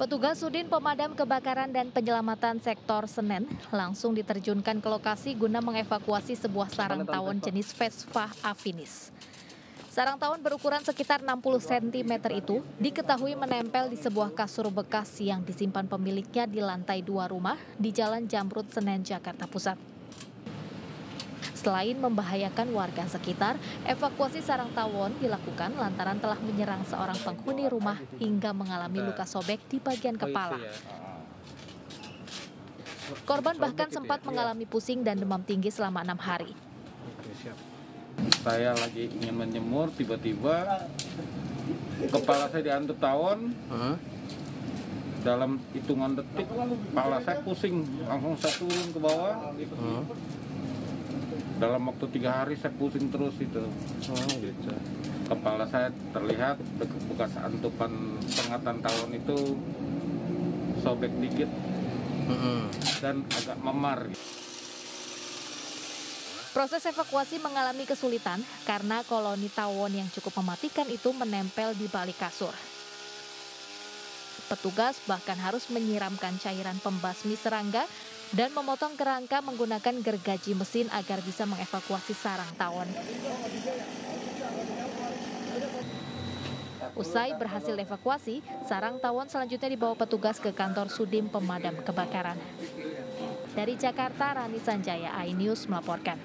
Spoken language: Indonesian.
Petugas Sudin Pemadam Kebakaran dan Penyelamatan Sektor Senen langsung diterjunkan ke lokasi guna mengevakuasi sebuah sarang tawon jenis Vespa afinis. Sarang tawon berukuran sekitar 60 cm itu diketahui menempel di sebuah kasur bekas yang disimpan pemiliknya di lantai dua rumah di Jalan Jamrut Senen, Jakarta Pusat. Selain membahayakan warga sekitar, evakuasi sarang tawon dilakukan lantaran telah menyerang seorang penghuni rumah hingga mengalami luka sobek di bagian kepala. Korban bahkan sempat mengalami pusing dan demam tinggi selama enam hari. Saya lagi ingin menjemur, tiba-tiba kepala saya diantuk tawon. Dalam hitungan detik, kepala saya pusing, langsung saya turun ke bawah. Dalam waktu tiga hari saya pusing terus itu. gitu. Kepala saya terlihat bekas antupan sengatan tawon itu sobek dikit dan agak memar. Proses evakuasi mengalami kesulitan karena koloni tawon yang cukup mematikan itu menempel di balik kasur. Petugas bahkan harus menyiramkan cairan pembasmi serangga dan memotong kerangka menggunakan gergaji mesin agar bisa mengevakuasi sarang tawon. Usai berhasil evakuasi, sarang tawon selanjutnya dibawa petugas ke kantor Sudim Pemadam Kebakaran. Dari Jakarta, Rani Sanjaya, iNews melaporkan.